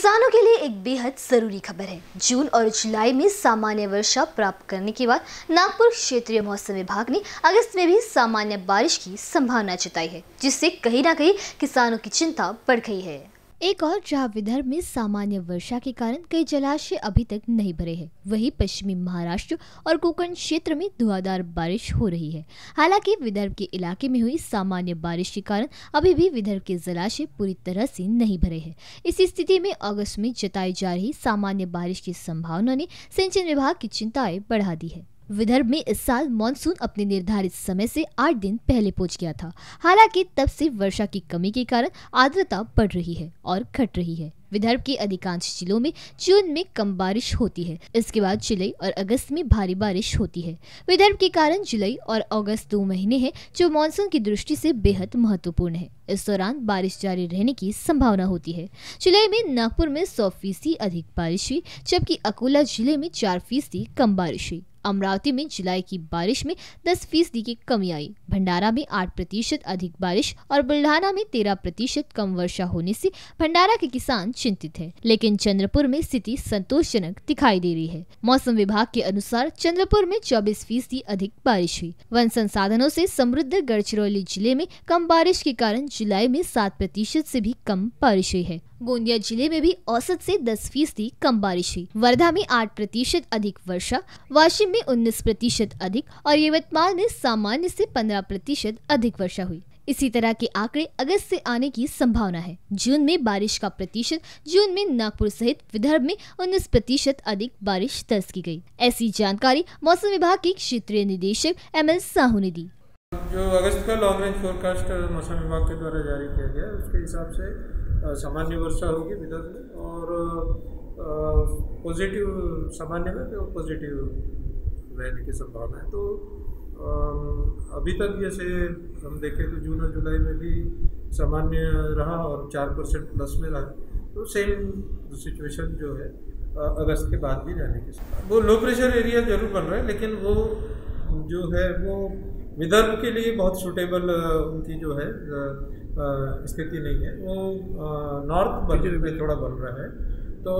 किसानों के लिए एक बेहद ज़रूरी खबर है। जून और जुलाई में सामान्य वर्षा प्राप्त करने के बाद नागपुर क्षेत्रीय मौसम विभाग ने अगस्त में भी सामान्य बारिश की संभावना जताई है, जिससे कहीं ना कहीं किसानों की चिंता बढ़ गई है। एक और जहाँ विदर्भ में सामान्य वर्षा के कारण कई जलाशय अभी तक नहीं भरे हैं। वहीं पश्चिमी महाराष्ट्र और कोकण क्षेत्र में धुआंधार बारिश हो रही है। हालाँकि विदर्भ के इलाके में हुई सामान्य बारिश के कारण अभी भी विदर्भ के जलाशय पूरी तरह से नहीं भरे हैं। इस स्थिति में अगस्त में जताई जा रही सामान्य बारिश की संभावना ने सिंचन विभाग की चिंताएँ बढ़ा दी है। विदर्भ में इस साल मानसून अपने निर्धारित समय से आठ दिन पहले पहुँच गया था। हालाँकि तब से वर्षा की कमी के कारण आर्द्रता बढ़ रही है और घट रही है। विदर्भ के अधिकांश जिलों में जून में कम बारिश होती है। इसके बाद जुलाई और अगस्त में भारी बारिश होती है। विदर्भ के कारण जुलाई और अगस्त दो महीने हैं जो मानसून की दृष्टि से बेहद महत्वपूर्ण है। इस दौरान बारिश जारी रहने की संभावना होती है। जुलाई में नागपुर में सौ फ़ीसदी अधिक बारिश हुई, जबकि अकोला ज़िले में चार फ़ीसदी कम बारिश हुई। अमरावती में जुलाई की बारिश में 10 फ़ीसदी की कमी आई। भंडारा में 8 प्रतिशत अधिक बारिश और बुल्ढाना में 13 प्रतिशत कम वर्षा होने से भंडारा के किसान चिंतित हैं। लेकिन चंद्रपुर में स्थिति संतोषजनक दिखाई दे रही है। मौसम विभाग के अनुसार चंद्रपुर में 24 फ़ीसदी अधिक बारिश हुई। वन संसाधनों ऐसी समृद्ध गढ़चिरौली ज़िले में कम बारिश के कारण जुलाई में सात प्रतिशत से भी कम बारिश हुई है। गोंदिया ज़िले में भी औसत से 10 फ़ीसदी कम बारिश हुई। वर्धा में 8 प्रतिशत अधिक वर्षा, वाशिम में 19 प्रतिशत अधिक और यवतमाल में सामान्य से 15 प्रतिशत अधिक वर्षा हुई। इसी तरह के आंकड़े अगस्त से आने की संभावना है। जून में बारिश का प्रतिशत, जून में नागपुर सहित विदर्भ में उन्नीस प्रतिशत अधिक बारिश दर्ज की गई। ऐसी जानकारी मौसम विभाग के क्षेत्रीय निदेशक एम एल साहू ने दी। जो अगस्त का लॉन्ग रेंज फोरकास्ट मौसम विभाग के द्वारा जारी किया गया उसके हिसाब से सामान्य वर्षा होगी विदर्भ में और पॉजिटिव सामान्य में तो पॉजिटिव रहने की संभावना है। तो आ, अभी तक जैसे हम देखें तो जून और जुलाई में भी सामान्य रहा और चार परसेंट प्लस में रहा। तो सेम सिचुएशन जो है अगस्त के बाद भी रहने की संभावना वो लो प्रेशर एरिया ज़रूर बन रहा है लेकिन वो जो है वो विदर्भ के लिए बहुत सूटेबल उनकी जो है स्थिति नहीं है। वो नॉर्थ बजट में थोड़ा बन रहा है। तो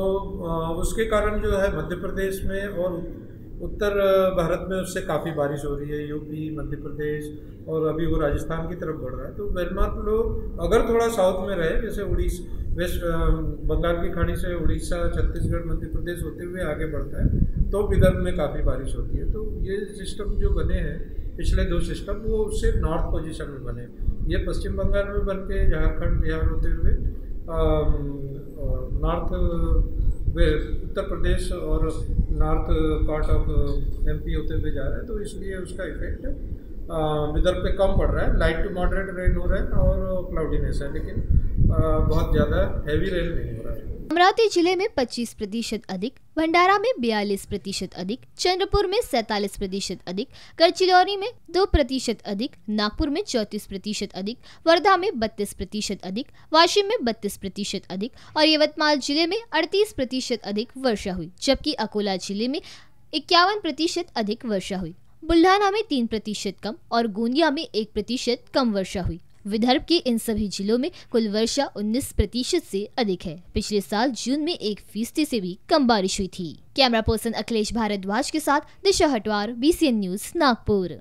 उसके कारण जो है मध्य प्रदेश में और उत्तर भारत में उससे काफ़ी बारिश हो रही है। यूपी मध्य प्रदेश और अभी वो राजस्थान की तरफ़ बढ़ रहा है। तो वेलमार्क लोग अगर थोड़ा साउथ में रहे जैसे उड़ीसा वेस्ट बंगाल की खाड़ी से उड़ीसा छत्तीसगढ़ मध्य प्रदेश होते हुए आगे बढ़ता है तो विदर्भ में काफ़ी बारिश होती है। तो ये सिस्टम जो बने हैं पिछले दो सिस्टम वो सिर्फ़ नॉर्थ पोजीशन में बने। ये पश्चिम बंगाल में बन के झारखंड बिहार होते हुए नॉर्थ उत्तर प्रदेश और नॉर्थ पार्ट ऑफ़ एमपी होते हुए जा रहे हैं तो इसलिए उसका इफ़ेक्ट विदर्भ पे कम पड़ रहा है। लाइट टू मॉडरेट रेन हो रहा है और क्लाउडीनेस है लेकिन आ, बहुत ज़्यादा हैवी रेन नहीं हो रहा है। अमरावती ज़िले में 25 प्रतिशत अधिक, भंडारा में 42 प्रतिशत अधिक, चंद्रपुर में 47 प्रतिशत अधिक गढ़चिलौरी में 2 प्रतिशत अधिक, नागपुर में 34 प्रतिशत अधिक, वर्धा में 32 प्रतिशत अधिक, वाशिम में 32 प्रतिशत अधिक और यवतमाल ज़िले में 38 प्रतिशत अधिक वर्षा हुई, जबकि अकोला ज़िले में इक्यावन प्रतिशत अधिक वर्षा हुई। बुल्ढाना में तीन प्रतिशत कम और गोंदिया में एक प्रतिशत कम वर्षा हुई। विदर्भ के इन सभी जिलों में कुल वर्षा 19 प्रतिशत से अधिक है। पिछले साल जून में एक फ़ीसदी से भी कम बारिश हुई थी। कैमरा पर्सन अखिलेश भारद्वाज के साथ दिशा हटवार बीसीएन न्यूज़ नागपुर।